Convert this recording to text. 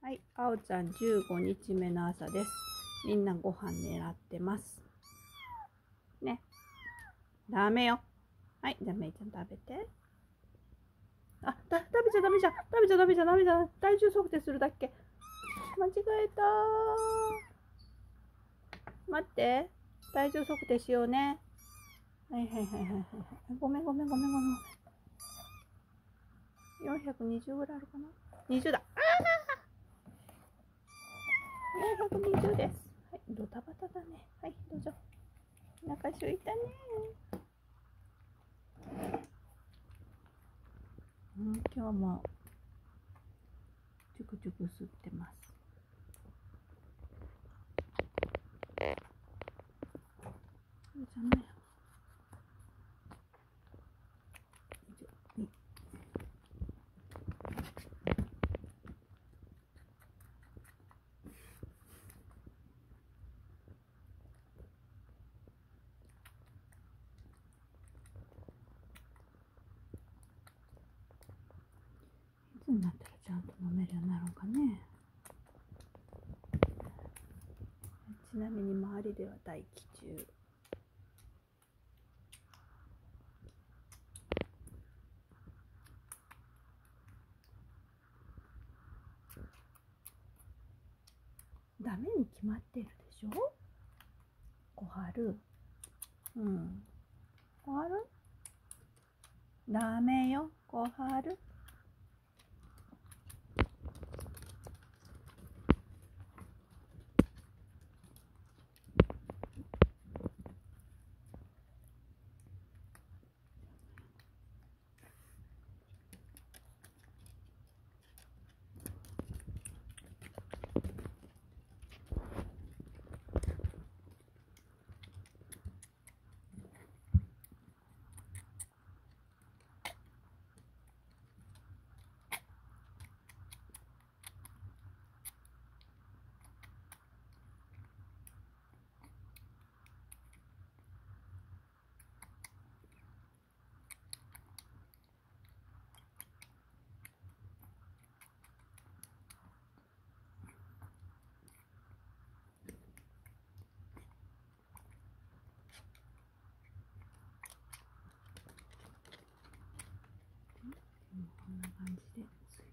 はい、あおちゃん15日目の朝です。みんなご飯狙ってます。ね。ダメよ。はい、じゃあめいちゃん食べて。あ、だ、食べちゃダメじゃん。食べちゃダメじゃん、ダメじゃん。体重測定するだっけ。間違えた待って。体重測定しようね。はいはいはいはいはい。ごめんごめんごめんごめん。420ぐらいあるかな ?20 だ。あ120です。はい、ドタバタだね。はい、どうぞ。お腹すいたね。うん、今日も、ちょくちょく吸ってます。じゃない。つになったらちゃんと飲めるようになるんかね。ちなみに周りでは待機中。ダメに決まってるでしょ？小春。うん。小春？ダメよ小春。こんな感じで。